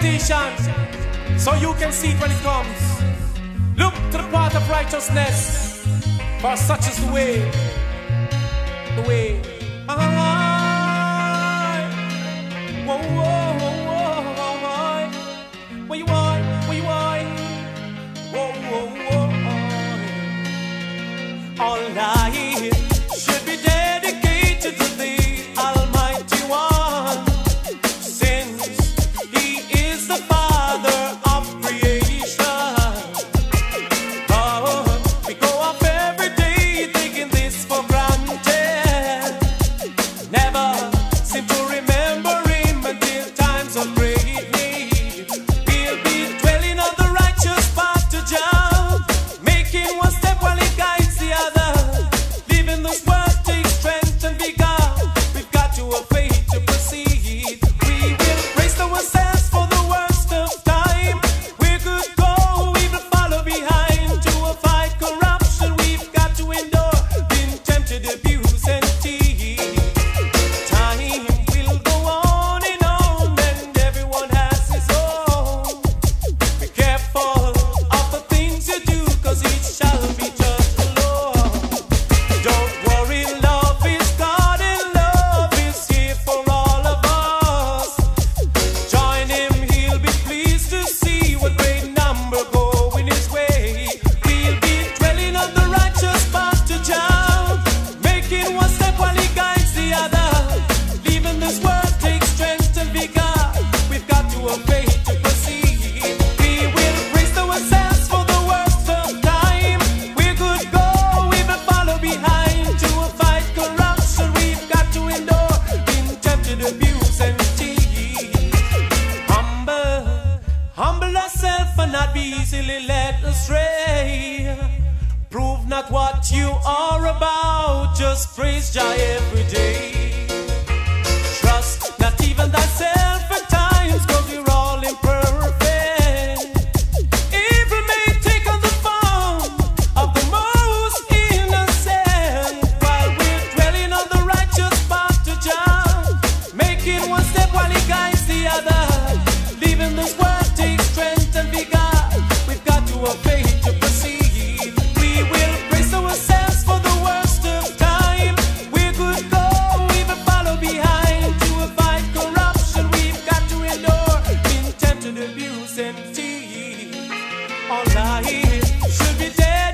temptation so you can see it when it comes. Look to the path of righteousness, for such is the way, the way. easily led astray. Prove not what you are about, just praise Jah every all night. Should be dead.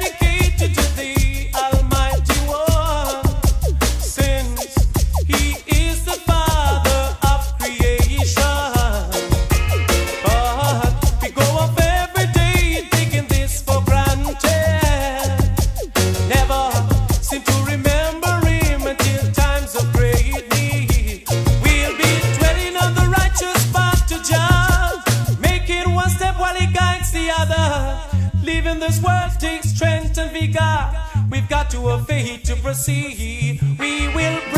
Even this world takes strength and vigor. We've got to obey to proceed. We will.